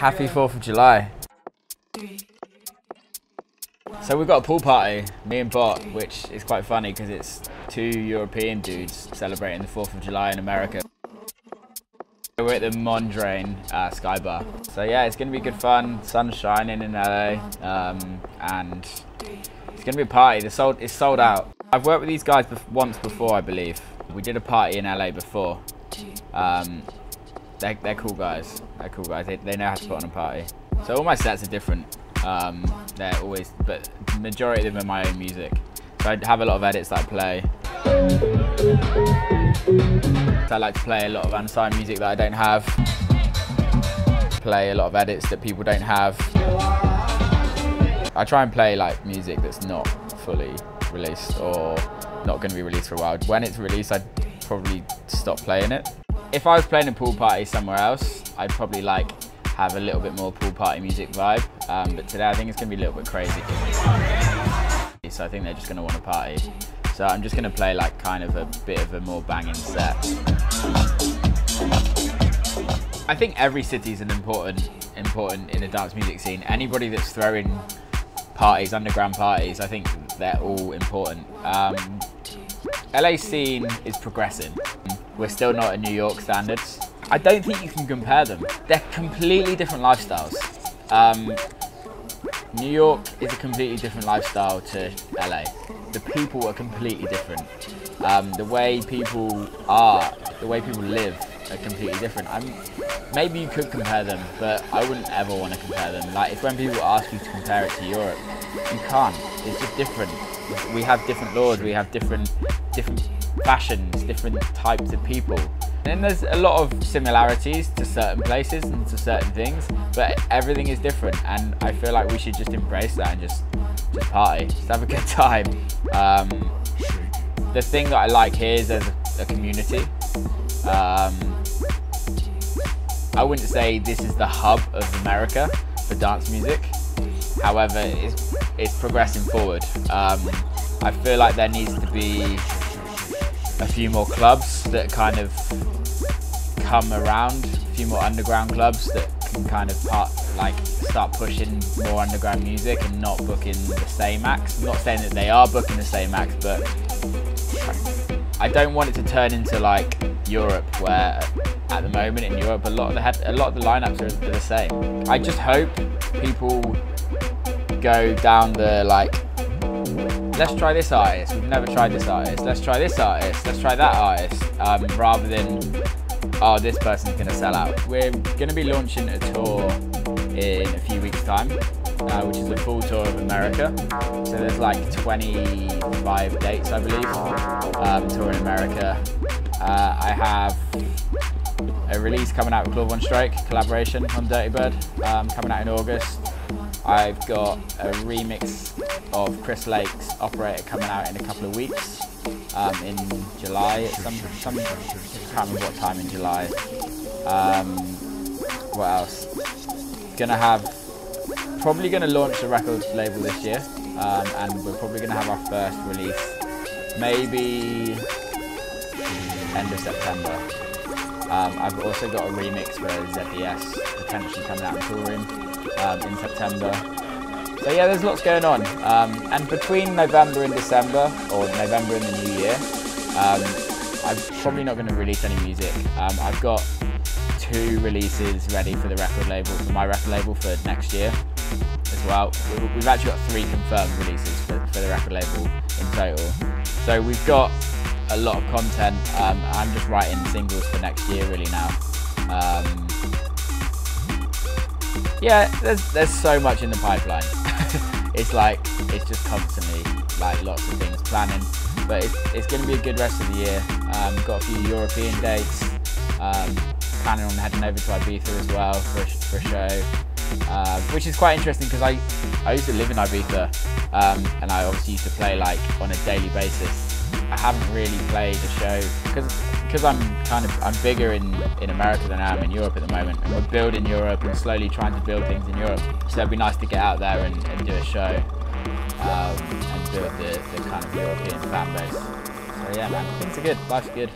Happy 4th of July. So we've got a pool party, me and Bot, which is quite funny because it's two European dudes celebrating the 4th of July in America. We're at the Mondrian uh, Sky Bar. So yeah, it's going to be good fun. Sun's shining in LA, um, and it's going to be a party. The sold, it's sold out. I've worked with these guys bef once before, I believe. We did a party in LA before. Um, they're, they're cool guys. They're cool guys. They, they know how to put on a party. So all my sets are different. Um, they're always, but majority of them are my own music. So I have a lot of edits that I play. So I like to play a lot of unsigned music that I don't have. Play a lot of edits that people don't have. I try and play like music that's not fully released or not going to be released for a while. When it's released, I'd probably stop playing it. If I was playing a pool party somewhere else, I'd probably like have a little bit more pool party music vibe. Um, but today I think it's to be a little bit crazy. So I think they're just want to party. So I'm just to play like kind of a bit of a more banging set. I think every city is an important, important in the dance music scene. Anybody that's throwing parties, underground parties, I think they're all important. Um, LA scene is progressing. We're still not at New York standards. I don't think you can compare them. They're completely different lifestyles. Um, New York is a completely different lifestyle to LA. The people are completely different. Um, the way people are, the way people live are completely different. I'm, maybe you could compare them, but I wouldn't ever want to compare them. Like, it's when people ask you to compare it to Europe, you can't. It's just different. We have different laws, we have different, different fashions, different types of people. And there's a lot of similarities to certain places and to certain things, but everything is different. And I feel like we should just embrace that and just, just party, just have a good time. Um, the thing that I like here is there's a, a community. Um, I wouldn't say this is the hub of America for dance music. However, it's, it's progressing forward. Um, I feel like there needs to be a few more clubs that kind of come around, a few more underground clubs that can kind of part, like start pushing more underground music and not booking the same acts. I'm not saying that they are booking the same acts, but I don't want it to turn into like Europe, where at the moment in Europe a lot of the a lot of the lineups are the same. I just hope people go down the like let's try this artist. We've never tried this artist. Let's try this artist. Let's try that artist. Um, rather than, oh, this person's to sell out. We're to be launching a tour in a few weeks' time, uh, which is a full tour of America. So there's like 25 dates, I believe, um, tour in America. Uh, I have a release coming out with Claude Strike collaboration on Dirty Bird, um, coming out in August. I've got a remix of Chris Lake's Operator coming out in a couple of weeks um, in July. Some, some, can't remember what time in July. Um, what else? Gonna have, probably gonna launch a record label this year, um, and we're probably gonna have our first release maybe end of September. Um, I've also got a remix for ZDS potentially coming out and touring um, in September. So yeah, there's lots going on. Um, and between November and December, or November and the new year, um, I'm probably not going to release any music. Um, I've got two releases ready for the record label, for my record label for next year as well. We've actually got three confirmed releases for, for the record label in total. So we've got a lot of content. Um, I'm just writing singles for next year really now. Um, yeah, there's there's so much in the pipeline. it's like it's just constantly like lots of things planning, but it's, it's going to be a good rest of the year. Um, got a few European dates. Um, planning on heading over to Ibiza as well for a, for a show, uh, which is quite interesting because I I used to live in Ibiza um, and I obviously used to play like on a daily basis. I haven't really played a show because because I'm kind of I'm bigger in in America than I am in Europe at the moment, and we're building Europe and slowly trying to build things in Europe. So it'd be nice to get out there and, and do a show um, and build the, the kind of European fan base. So yeah, man, things are good. Life's good.